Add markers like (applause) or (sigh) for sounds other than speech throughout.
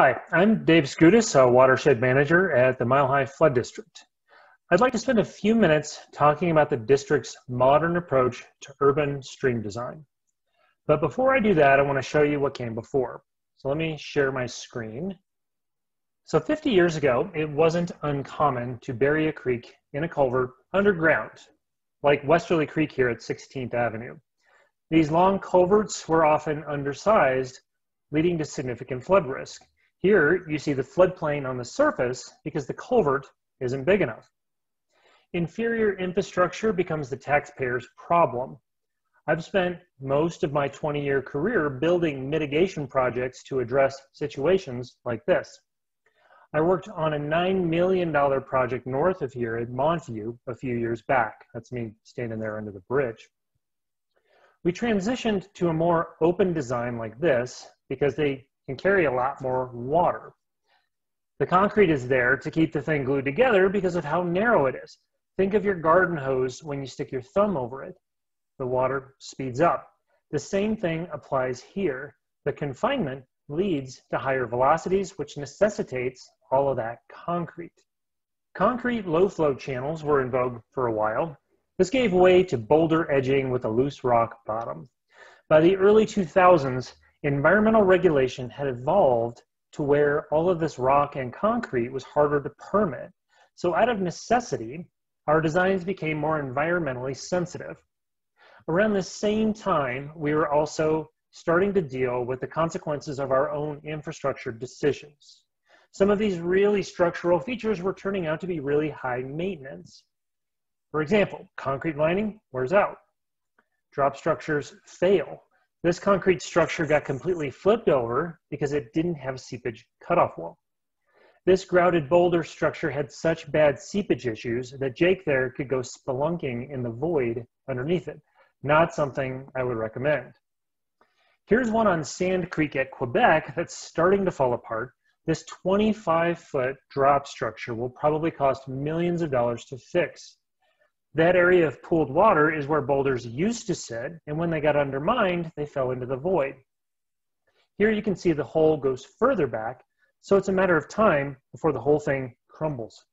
Hi, I'm Dave Skuodas, a watershed manager at the Mile High Flood District. I'd like to spend a few minutes talking about the district's modern approach to urban stream design. But before I do that, I want to show you what came before. So let me share my screen. So 50 years ago, it wasn't uncommon to bury a creek in a culvert underground, like Westerly Creek here at 16th Avenue. These long culverts were often undersized, leading to significant flood risk. Here, you see the floodplain on the surface because the culvert isn't big enough. Inferior infrastructure becomes the taxpayer's problem. I've spent most of my 20 year career building mitigation projects to address situations like this. I worked on a $9 million project north of here at Montview a few years back. That's me standing there under the bridge. We transitioned to a more open design like this because they can carry a lot more water. The concrete is there to keep the thing glued together because of how narrow it is. Think of your garden hose when you stick your thumb over it. The water speeds up. The same thing applies here. The confinement leads to higher velocities, which necessitates all of that concrete. Concrete low flow channels were in vogue for a while. This gave way to boulder edging with a loose rock bottom. By the early 2000s, environmental regulation had evolved to where all of this rock and concrete was harder to permit. So, out of necessity, our designs became more environmentally sensitive. Around the same time, we were also starting to deal with the consequences of our own infrastructure decisions. Some of these really structural features were turning out to be really high maintenance. For example, concrete lining wears out. Drop structures fail this concrete structure got completely flipped over because it didn't have a seepage cutoff wall. This grouted boulder structure had such bad seepage issues that Jake there could go spelunking in the void underneath it. Not something I would recommend. Here's one on Sand Creek at Quebec that's starting to fall apart. This 25 foot drop structure will probably cost millions of dollars to fix. That area of pooled water is where boulders used to sit, and when they got undermined, they fell into the void. Here you can see the hole goes further back, so it's a matter of time before the whole thing crumbles.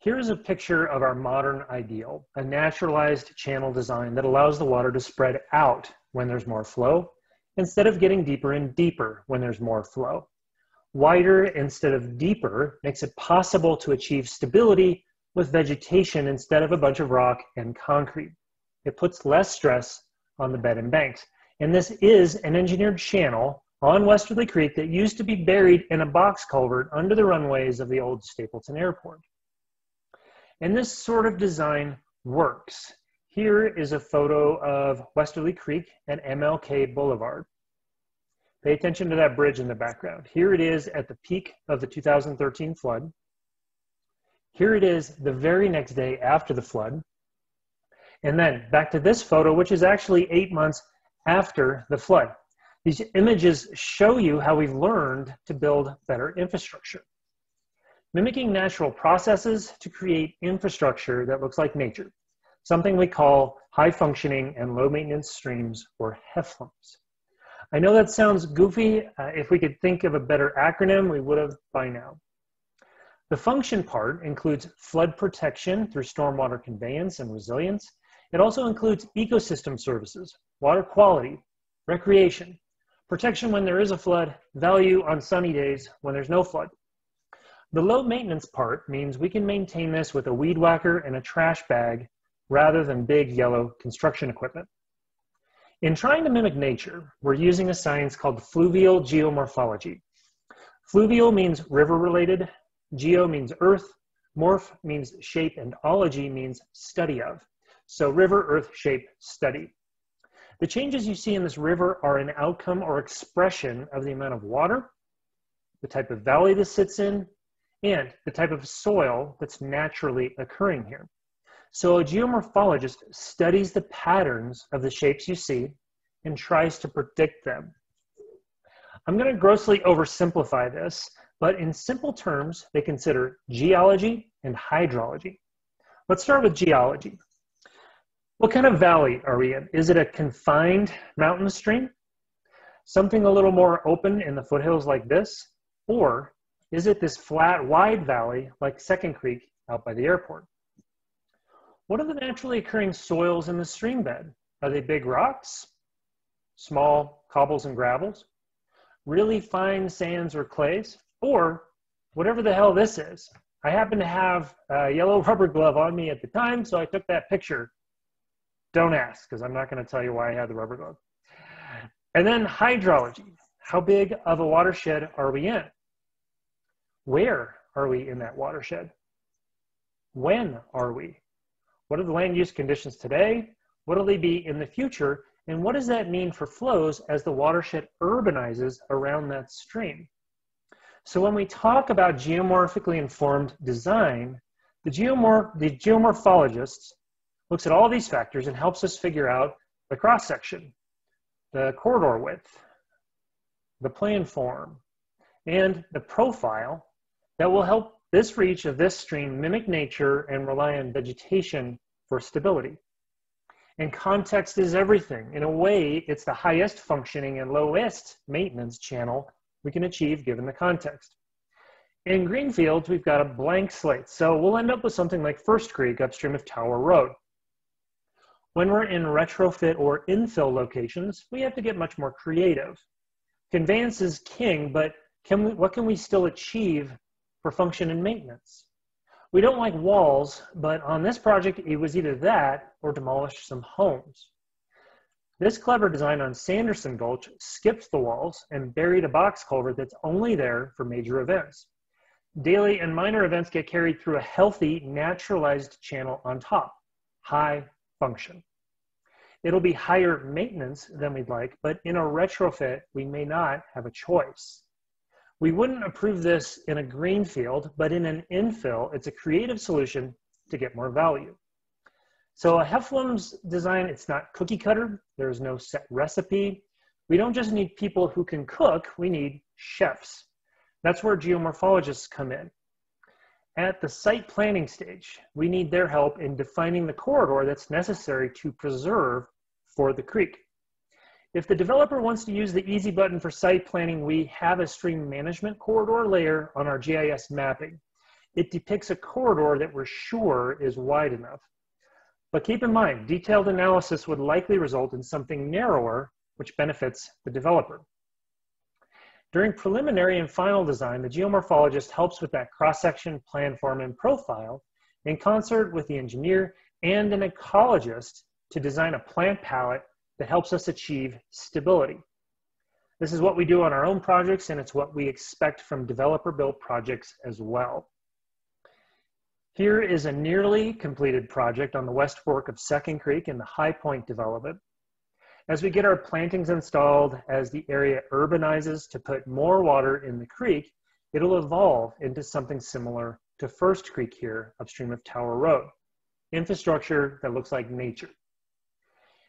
Here's a picture of our modern ideal, a naturalized channel design that allows the water to spread out when there's more flow, instead of getting deeper and deeper when there's more flow. Wider instead of deeper makes it possible to achieve stability with vegetation instead of a bunch of rock and concrete. It puts less stress on the bed and banks. And this is an engineered channel on Westerly Creek that used to be buried in a box culvert under the runways of the old Stapleton Airport. And this sort of design works. Here is a photo of Westerly Creek and MLK Boulevard. Pay attention to that bridge in the background. Here it is at the peak of the 2013 flood. Here it is the very next day after the flood. And then back to this photo, which is actually eight months after the flood. These images show you how we've learned to build better infrastructure. Mimicking natural processes to create infrastructure that looks like nature, something we call high functioning and low maintenance streams or HEFLMs. I know that sounds goofy. Uh, if we could think of a better acronym, we would have by now. The function part includes flood protection through stormwater conveyance and resilience. It also includes ecosystem services, water quality, recreation, protection when there is a flood, value on sunny days when there's no flood. The low maintenance part means we can maintain this with a weed whacker and a trash bag rather than big yellow construction equipment. In trying to mimic nature, we're using a science called fluvial geomorphology. Fluvial means river related, Geo means earth, morph means shape, and ology means study of. So river, earth, shape, study. The changes you see in this river are an outcome or expression of the amount of water, the type of valley this sits in, and the type of soil that's naturally occurring here. So a geomorphologist studies the patterns of the shapes you see and tries to predict them. I'm going to grossly oversimplify this, but in simple terms, they consider geology and hydrology. Let's start with geology. What kind of valley are we in? Is it a confined mountain stream? Something a little more open in the foothills like this? Or is it this flat, wide valley like Second Creek out by the airport? What are the naturally occurring soils in the stream bed? Are they big rocks, small cobbles and gravels, really fine sands or clays, or whatever the hell this is? I happen to have a yellow (laughs) rubber glove on me at the time, so I took that picture. Don't ask, because I'm not going to tell you why I had the rubber glove. And then hydrology. How big of a watershed are we in? Where are we in that watershed? When are we? What are the land use conditions today? What will they be in the future? And what does that mean for flows as the watershed urbanizes around that stream? So when we talk about geomorphically informed design, the, geomorph the geomorphologist looks at all these factors and helps us figure out the cross section, the corridor width, the plan form, and the profile that will help this reach of this stream mimic nature and rely on vegetation for stability. And context is everything. In a way, it's the highest functioning and lowest maintenance channel we can achieve given the context. In Greenfields, we've got a blank slate, so we'll end up with something like First Creek upstream of Tower Road. When we're in retrofit or infill locations, we have to get much more creative. Conveyance is king, but can we, what can we still achieve for function and maintenance. We don't like walls, but on this project, it was either that or demolish some homes. This clever design on Sanderson Gulch skipped the walls and buried a box culvert that's only there for major events. Daily and minor events get carried through a healthy, naturalized channel on top, high function. It'll be higher maintenance than we'd like, but in a retrofit, we may not have a choice. We wouldn't approve this in a greenfield, but in an infill, it's a creative solution to get more value. So a Heflum's design, it's not cookie cutter. There's no set recipe. We don't just need people who can cook, we need chefs. That's where geomorphologists come in. At the site planning stage, we need their help in defining the corridor that's necessary to preserve for the creek. If the developer wants to use the easy button for site planning, we have a stream management corridor layer on our GIS mapping. It depicts a corridor that we're sure is wide enough. But keep in mind, detailed analysis would likely result in something narrower, which benefits the developer. During preliminary and final design, the geomorphologist helps with that cross-section, plan form, and profile in concert with the engineer and an ecologist to design a plant palette that helps us achieve stability. This is what we do on our own projects, and it's what we expect from developer built projects as well. Here is a nearly completed project on the West Fork of Second Creek in the High Point development. As we get our plantings installed, as the area urbanizes to put more water in the creek, it'll evolve into something similar to First Creek here upstream of Tower Road. Infrastructure that looks like nature.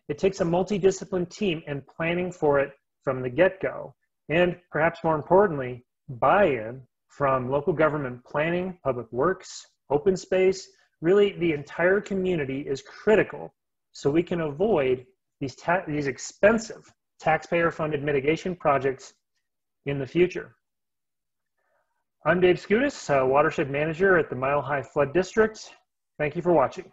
It takes a multidisciplined team and planning for it from the get-go. And perhaps more importantly, buy-in from local government planning, public works, open space, really the entire community is critical so we can avoid these, these expensive taxpayer-funded mitigation projects in the future. I'm Dave Skuodas, Watershed Manager at the Mile High Flood District. Thank you for watching.